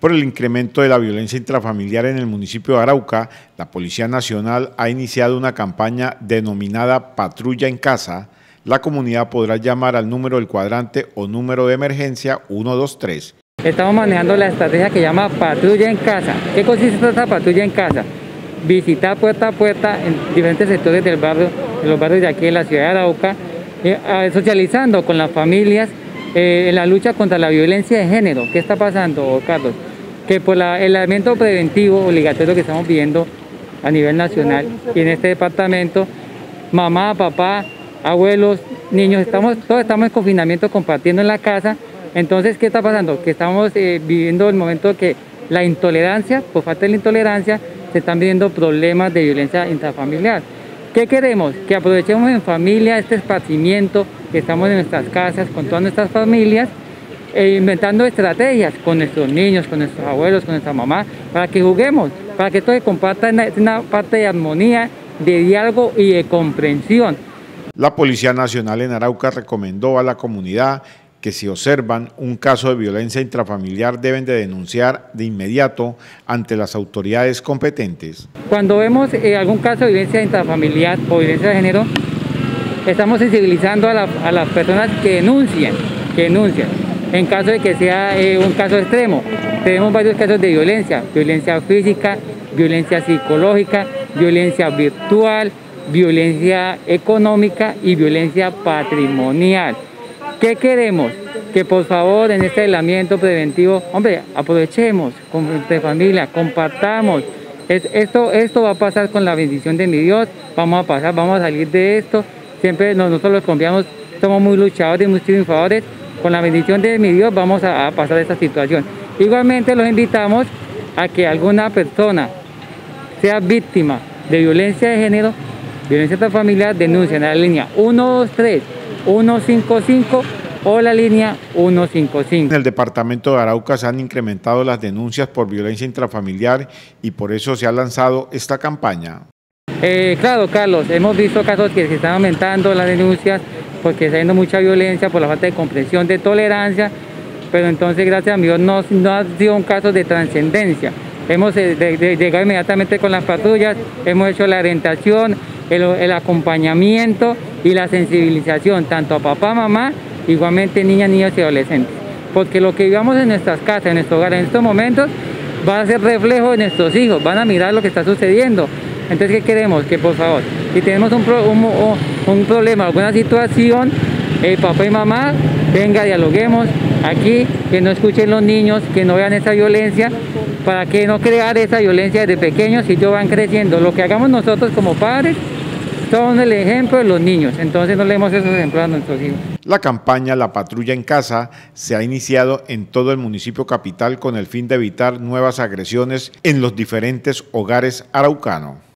Por el incremento de la violencia intrafamiliar en el municipio de Arauca, la Policía Nacional ha iniciado una campaña denominada Patrulla en Casa. La comunidad podrá llamar al número del cuadrante o número de emergencia 123. Estamos manejando la estrategia que llama Patrulla en Casa. ¿Qué consiste esta patrulla en casa? Visitar puerta a puerta en diferentes sectores del barrio, en los barrios de aquí en la ciudad de Arauca, eh, socializando con las familias eh, en la lucha contra la violencia de género. ¿Qué está pasando, Carlos? Que por el elemento preventivo obligatorio que estamos viendo a nivel nacional y en este departamento, mamá, papá, abuelos, niños, estamos, todos estamos en confinamiento compartiendo en la casa. Entonces, ¿qué está pasando? Que estamos eh, viviendo el momento que la intolerancia, por falta de la intolerancia, se están viviendo problemas de violencia intrafamiliar. ¿Qué queremos? Que aprovechemos en familia este esparcimiento, que estamos en nuestras casas con todas nuestras familias e inventando estrategias con nuestros niños, con nuestros abuelos, con nuestra mamá, para que juguemos, para que todos compartan una parte de armonía, de diálogo y de comprensión. La Policía Nacional en Arauca recomendó a la comunidad que si observan un caso de violencia intrafamiliar deben de denunciar de inmediato ante las autoridades competentes. Cuando vemos eh, algún caso de violencia intrafamiliar o violencia de género, estamos sensibilizando a, a las personas que denuncien, que denuncian en caso de que sea eh, un caso extremo. Tenemos varios casos de violencia, violencia física, violencia psicológica, violencia virtual, violencia económica y violencia patrimonial. ¿Qué queremos? Que por favor en este aislamiento preventivo, hombre, aprovechemos nuestra familia, compartamos. esto, esto va a pasar con la bendición de mi Dios, vamos a pasar, vamos a salir de esto. Siempre nosotros los colombianos somos muy luchadores, muy triunfadores, con la bendición de mi Dios vamos a, pasar esta situación. Igualmente los invitamos a que alguna persona sea víctima de violencia de género, violencia familiar, denuncien a la línea 123 155 o la línea 155. En el departamento de Arauca se han incrementado las denuncias por violencia intrafamiliar y por eso se ha lanzado esta campaña. Eh, claro, Carlos, hemos visto casos que se están aumentando las denuncias porque está habiendo mucha violencia por la falta de comprensión, de tolerancia, pero entonces gracias a Dios no, no ha sido un caso de trascendencia. Hemos eh, llegado inmediatamente con las patrullas, hemos hecho la orientación, el, acompañamiento y la sensibilización, tanto a papá, mamá, igualmente niñas, niños y adolescentes. Porque lo que vivamos en nuestras casas, en nuestro hogar en estos momentos, va a ser reflejo de nuestros hijos, van a mirar lo que está sucediendo. Entonces, ¿qué queremos? Que por favor, si tenemos un, un, problema, alguna situación, el papá y mamá, venga, dialoguemos aquí, que no escuchen los niños, que no vean esa violencia, para que no crear esa violencia desde pequeños y ellos van creciendo. Lo que hagamos nosotros como padres son el ejemplo de los niños, entonces no leemos esos ejemplos a nuestros hijos. La campaña La Patrulla en Casa se ha iniciado en todo el municipio capital con el fin de evitar nuevas agresiones en los diferentes hogares araucanos.